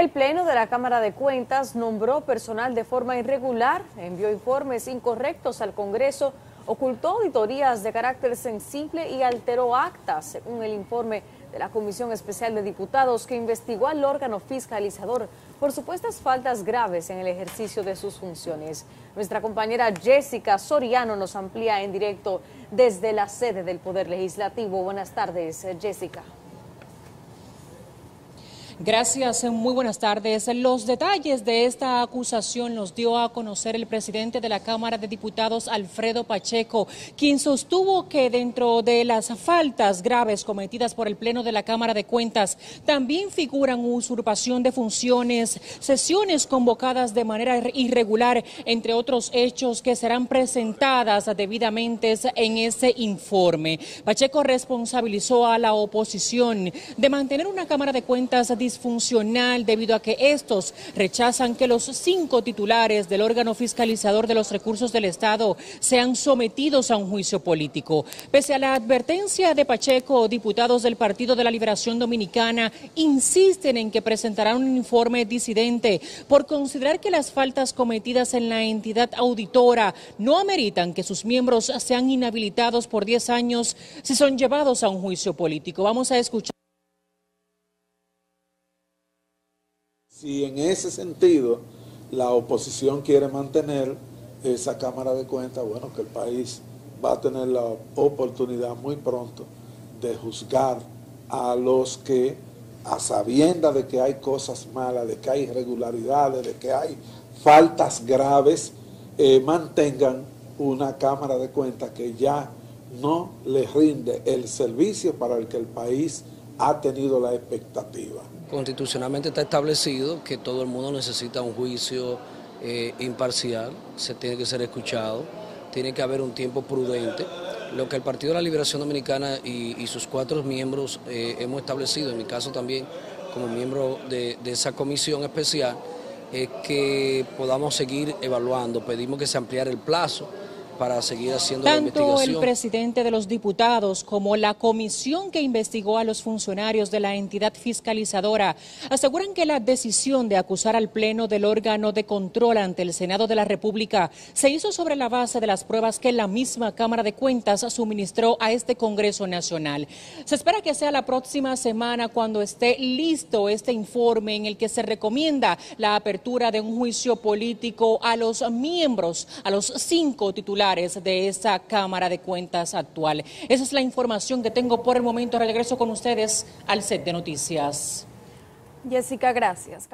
El Pleno de la Cámara de Cuentas nombró personal de forma irregular, envió informes incorrectos al Congreso, ocultó auditorías de carácter sensible y alteró actas, según el informe de la Comisión Especial de Diputados que investigó al órgano fiscalizador por supuestas faltas graves en el ejercicio de sus funciones. Nuestra compañera Jessica Soriano nos amplía en directo desde la sede del Poder Legislativo. Buenas tardes, Jessica. Gracias, muy buenas tardes. Los detalles de esta acusación los dio a conocer el presidente de la Cámara de Diputados, Alfredo Pacheco, quien sostuvo que dentro de las faltas graves cometidas por el Pleno de la Cámara de Cuentas también figuran usurpación de funciones, sesiones convocadas de manera irregular, entre otros hechos que serán presentadas debidamente en ese informe. Pacheco responsabilizó a la oposición de mantener una Cámara de Cuentas funcional debido a que estos rechazan que los cinco titulares del órgano fiscalizador de los recursos del Estado sean sometidos a un juicio político. Pese a la advertencia de Pacheco, diputados del Partido de la Liberación Dominicana insisten en que presentarán un informe disidente por considerar que las faltas cometidas en la entidad auditora no ameritan que sus miembros sean inhabilitados por 10 años si son llevados a un juicio político. Vamos a escuchar. Si en ese sentido la oposición quiere mantener esa Cámara de Cuentas, bueno, que el país va a tener la oportunidad muy pronto de juzgar a los que, a sabienda de que hay cosas malas, de que hay irregularidades, de que hay faltas graves, eh, mantengan una Cámara de Cuentas que ya no les rinde el servicio para el que el país ha tenido la expectativa. Constitucionalmente está establecido que todo el mundo necesita un juicio eh, imparcial, se tiene que ser escuchado, tiene que haber un tiempo prudente. Lo que el Partido de la Liberación Dominicana y, sus cuatro miembros eh, hemos establecido, en mi caso también como miembro de, de esa comisión especial, es que podamos seguir evaluando. Pedimos que se ampliara el plazo para seguir haciendo Tanto la investigación. el presidente de los diputados como la comisión que investigó a los funcionarios de la entidad fiscalizadora aseguran que la decisión de acusar al Pleno del órgano de control ante el Senado de la República se hizo sobre la base de las pruebas que la misma Cámara de Cuentas suministró a este Congreso Nacional. Se espera que sea la próxima semana cuando esté listo este informe en el que se recomienda la apertura de un juicio político a los miembros, a los cinco titulares de esa Cámara de Cuentas actual. Esa es la información que tengo por el momento. Regreso con ustedes al set de noticias. Jessica, gracias.